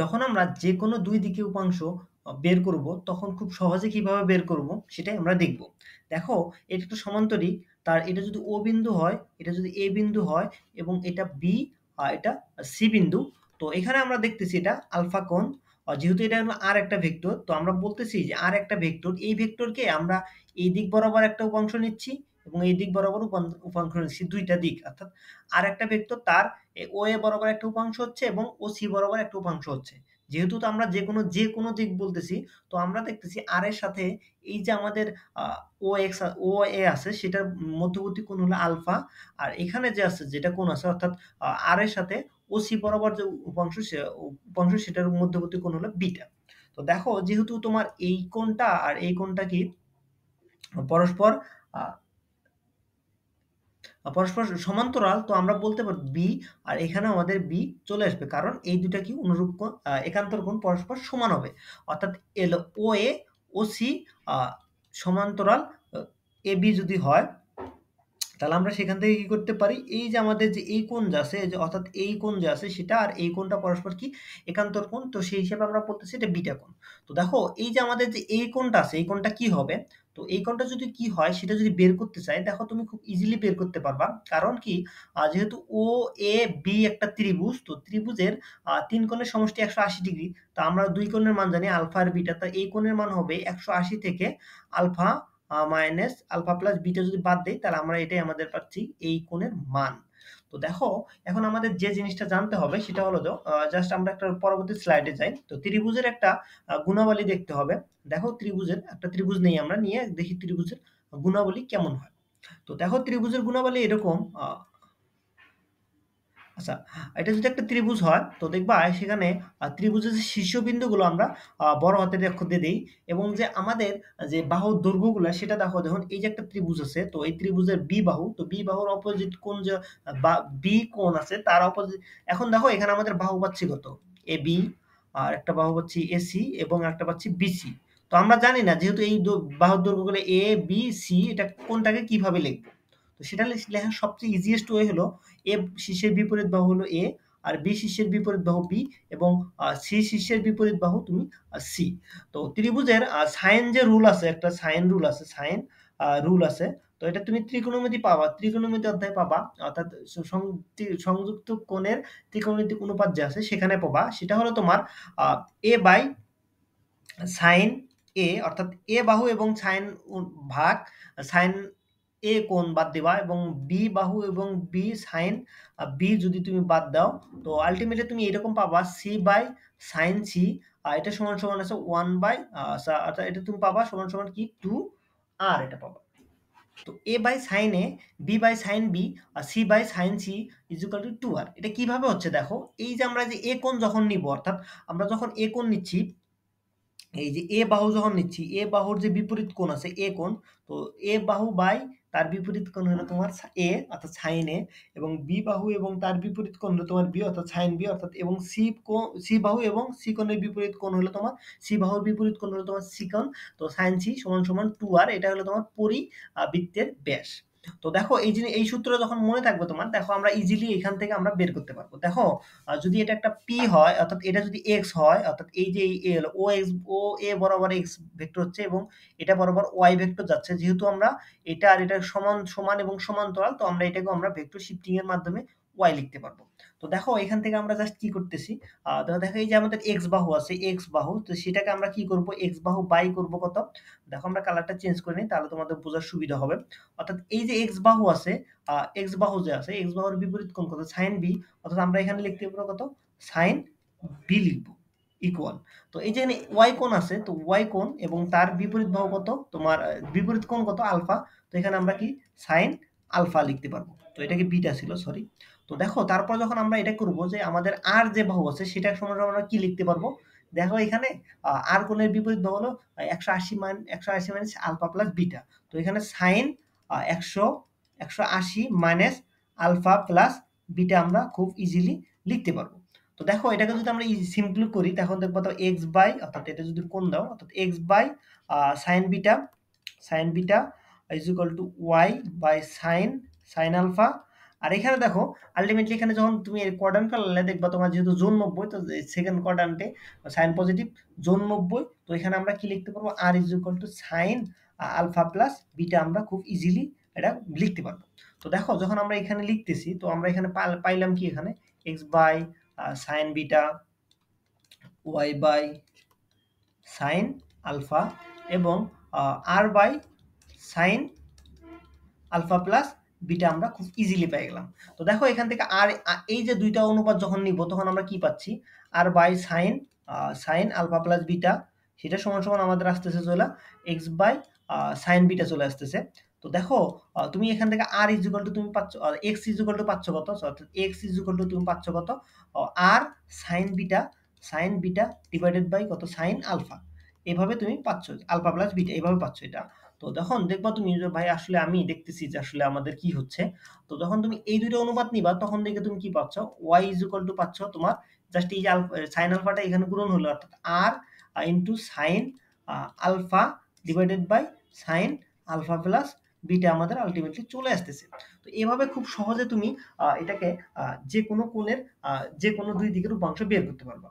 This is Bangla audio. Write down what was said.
যখন আমরা যে কোনো দুই দিকে উপাংশ বের করব, তখন খুব সহজে কীভাবে বের করব সেটাই আমরা দেখব। দেখো এটা একটা সমান্তরিক, তার এটা যদি ও বিন্দু হয়, এটা যদি এ বিন্দু হয় এবং এটা বি আর এটা সি বিন্দু। তো এখানে আমরা দেখতেছি এটা আলফা কোণ। যেহেতু এটা হলো আর একটা ভেক্টর, তো আমরা বলতেছি যে আর একটা ভেক্টর, এই ভেক্টরকে আমরা এই দিক বরাবর একটা উপাংশ নিচ্ছি এবং এই দিক বরাবর উপাংশ নিচ্ছি ২ টা দিক। অর্থাৎ আরেকটা ভেক্টর তার ও এ বরাবর একটা উপাংশ হচ্ছে এবং ও সি বরাবর একটা উপাংশ হচ্ছে। যেহেতু তো আমরা যে কোনো যে কোনো দিক বলতেছি, তো আমরা দেখতেছি আর এর সাথে এই যে আমাদের আ ও এ আছে সেটার মধ্যবর্তী কোণ হলো আলফা। আর এখানে যে আছে যেটা কোণ আছে অর্থাৎ আর এর সাথে ও সি বরাবর যে উপাংশ উপাংশ সেটার মধ্যবর্তী কোণ হলো বিটা। তো দেখো যেহেতু তোমার এই কোণটা আর এই কোণটা কি পরস্পর পরস্পর সমান্তরাল, তো আমরা বলতে পারব বি আর এখানে আমাদের বি চলে আসবে। কারণ এই দুটা কি অনুরূপ কোণ একান্তর কোণ পরস্পর সমান হবে। অর্থাৎ এল ও এ ও সি সমান্তরাল এ বি যদি হয় তাহলে আমরা সেখান থেকে কি করতে পারি? এই যে আমাদের যে এই কোণ যে আছে যে অর্থাৎ এই কোণ যে আছে সেটা আর এই কোণটা পরস্পর কি একান্তর কোণ। তো সেই হিসাবে আমরা বলতেছি এটা বিটা কোণ। তো দেখো, এই যে আমাদের যে এই কোণটা আছে, এই কোণটা কি হবে? তো এই কোণটা যদি কি হয়, সেটা যদি বের করতে চাই, দেখো তুমি খুব ইজিলি বের করতে পারবা। কারণ কি যেহেতু ও এ বি একটা ত্রিভুজ, তো ত্রিভুজের তিন কোণের সমষ্টি ১৮০ ডিগ্রি। তো আমরা দুই কোণের মান জানি আলফা আর বিটা। তো এই কোণের মান হবে ১৮০ থেকে alpha minus alpha plus beta যদি বাদ দেই, তাহলে আমরা এটাই আমাদের পাচ্ছি এই কোণের মান। তো দেখো, এখন আমাদের যে জিনিসটা জানতে হবে, সেটা হলো যে জাস্ট আমরা একটা পরবর্তী স্লাইডে যাই। তো ত্রিভুজের একটা গুণাবলী দেখতে হবে। দেখো ত্রিভুজের, একটা ত্রিভুজ নেই আমরা, নিয়ে দেখি ত্রিভুজের গুণাবলী কেমন হয়। তো দেখো ত্রিভুজের গুণাবলী এরকম আচ্ছা, এটা যদি একটা ত্রিভুজ হয় তো দেখবা সেখানে ত্রিভুজের যে শীর্ষবিন্দুগুলো আমরা বড় হাতের অক্ষর দিয়ে দেই এবং যে আমাদের যে বাহুর দৈর্ঘ্যগুলা সেটা দেখো দেখুন এই যে একটা ত্রিভুজ আছে তো এই ত্রিভুজের B বাহু তো B বাহুর অপোজিট কোণ যে বা কোণ আছে তার অপোজিট এখন দেখো এখানে আমাদের বাহু পাচ্ছি কত? AB আর একটা বাহু পাচ্ছি AC এবং একটা পাচ্ছি BC। তো আমরা জানি না যেহেতু এই বাহুর দৈর্ঘ্যগুলো A, B, C এটা কোণটাকে কীভাবে লিখব? তো সেটা লেখার সবচেয়ে ইজিয়েস্ট ওয়ে হলো এ শীর্ষের বিপরীত বাহু হলো এ, আর বি শীর্ষের বিপরীত বাহু বি এবং সি শীর্ষের বিপরীত বাহু তুমি সি তো ত্রিভুজের সাইন যে রুল আছে, একটা সাইন রুল আছে, সাইন রুল আছে। তো এটা তুমি ত্রিকোণমিতি পাবা। ত্রিকোণমিতি অধ্যায় পাবা। অর্থাৎ সংযুক্ত কোণের ত্রিকোণমিতিক অনুপাত যে আছে, সেখানে পাবা। সেটা হলো তোমার এ বাই সাইন এ, অর্থাৎ এ বাহু এবং সাইন ভাগ সাইন A কোণ বাদ দিবা এবং বি বাহু এবং বি সাইন B যদি তুমি বাদ দাও তো আল্টিমেটলি তুমি এরকম পাবা সি বাই সাইন সি এটা সমান, সমান আছে ওয়ান বাই আ সা অর্থাৎ এটা তুমি পাবা সমান, সমান কি? টু আর এটা পাবা। তো A by sine A, B by sine B R C by sine C is equal to R এটা কীভাবে হচ্ছে দেখো? এই যে আমরা যে এ কোণ যখন নিব অর্থাৎ আমরা যখন এ কোণ নিচ্ছি এই যে এ বাহু যখন নিচ্ছি এ বাহুর যে বিপরীত কোণ আছে এ কোণ তো এ বাহু বাই তার বিপরীত কোণ হলো তোমার এ অর্থাৎ সাইন এ এবং বি বাহু এবং তার বিপরীত কোণ হলো তোমার বি অর্থাৎ সাইন বি অর্থাৎ এবং সি সি বাহু এবং সি কোণের বিপরীত কোণ হলো তোমার সি বাহুর বিপরীত কোণ হলো তোমার সি কোণ। তো সাইন সি সমান, সমান 2R এটা হলো তোমার পরিবৃত্তের ব্যাস। তো দেখো এই জিনিস এই সূত্র যখন মনে থাকবে তোমার দেখো আমরা ইজিলি এখান থেকে আমরা বের করতে পারব দেখো যদি এটা একটা পি হয় অর্থাৎ এটা যদি এক্স হয় অর্থাৎ এই যে এই ও এক্স ও এ বরাবর এক্স ভেক্টর হচ্ছে এবং এটা বরাবর ওয়াই ভেক্টর যাচ্ছে। যেহেতু আমরা এটা আর এটা সমান, সমান এবং সমান্তরাল তো আমরা এটাকে আমরা ভেক্টর শিফটিং এর মাধ্যমে ওয়াই লিখতে পারব। তো দেখো এখান থেকে আমরা জাস্ট কি করতেছি দেখো এই যে আমাদের X বাহু আছে, X বাহু, তো সেটাকে আমরা কি করব X বাহু বাই করব কত? দেখো আমরা কালারটা চেঞ্জ করে নিই, তাহলে তোমাদের বোঝার সুবিধা হবে। অর্থাৎ এই যে X বাহু আছে X বাহু যে আছে, X বাহুর বিপরীত কোণ কত? সাইন B, অর্থাৎ আমরা এখানে লিখতে পারব কত? সাইন বি লিখব ইকুয়াল। তো এই যে ওয়াই কোণ আছে, তো ওয়াই কোণ এবং তার বিপরীত বাহু কত? তোমার বিপরীত কোণ কত? আলফা। তো এখানে আমরা কি সাইন আলফা লিখতে পারব। তো এটা কি বিটা ছিল সরি। তো দেখো তারপর যখন আমরা এটা করব যে আমাদের আর যে বাহু আছে সেটা সমান, সমান আমরা কি লিখতে পারব? দেখো এখানে আ R কোণের বিপরীত বাহু হলো ১৮০ মান ১৮০ মাইনাস আলফা প্লাস বিটা। তো এখানে সাইন একশো একশো আশি মাইনাস আলফা প্লাস বিটা আমরা খুব ইজিলি লিখতে পারব। তো দেখো এটাকে যদি আমরা সিম্পল করি তখন দেখব তো এক্স বাই অর্থাৎ এটা যদি কোণ দাও অর্থাৎ X by sine beta sine beta is equal to Y by sine sine alpha আর এখানে দেখো আলটিমেটলি এখানে যখন তুমি এর কোয়াড্রান্ট ফেলালে দেখবা, তোমার যেহেতু জোন নব্বই, তো সেকেন্ড কোয়াড্রান্টে সাইন পজিটিভ জোন নব্বই, তো এখানে আমরা কি লিখতে পারব? R is equal to sine alpha plus beta আমরা খুব ইজিলি এটা লিখতে পারব। তো দেখো, যখন আমরা এখানে লিখতেছি, তো আমরা এখানে পাইলাম কি এখানে? X by sine beta Y by sine alpha এবং R by sine alpha plus beta আমরা খুব ইজিলি পেয়ে গেলাম। তো দেখো এখান থেকে আর এই যে দুইটা অনুপাত যখন নিব, তখন আমরা কি পাচ্ছি? R by sine sine alpha plus beta সেটা সমান সমান আমাদের আসতেছে চলে এক্স বাই সাইন বিটা চলে আসতেছে। তো দেখো তুমি এখান থেকে আর ইজ ইকুয়াল টু তুমি পাচ্ছ এক্স ইজ ইকুয়াল টু পাচ্ছ কত? অর্থাৎ এক্স ইজ ইকুয়াল টু তুমি পাচ্ছ কত? R sine beta sine beta divided by কত? সাইন আলফা এভাবে তুমি পাচ্ছ আলফা প্লাস বিটা এভাবে পাচ্ছ এটা। তো যখন দেখবা তুমি যে, ভাই, আসলে আমি দেখতেছি যে, আসলে আমাদের কি হচ্ছে। তো যখন তুমি এই দুটো অনুপাত নিবা, তখন দেখে তুমি কি পাচ্ছ? ওয়াই ইজ ইকুয়াল টু পাচ্ছ তোমার জাস্ট এই সাইন আলফাটা এখানে পূরণ হলো, অর্থাৎ R into sine alpha divided by sine alpha plus beta আমাদের আলটিমেটলি চলে আসতেছে। তো এভাবে খুব সহজে তুমি এটাকে যে কোনো কোণের যে কোনো দুই দিকের উপাংশ বের করতে পারবা।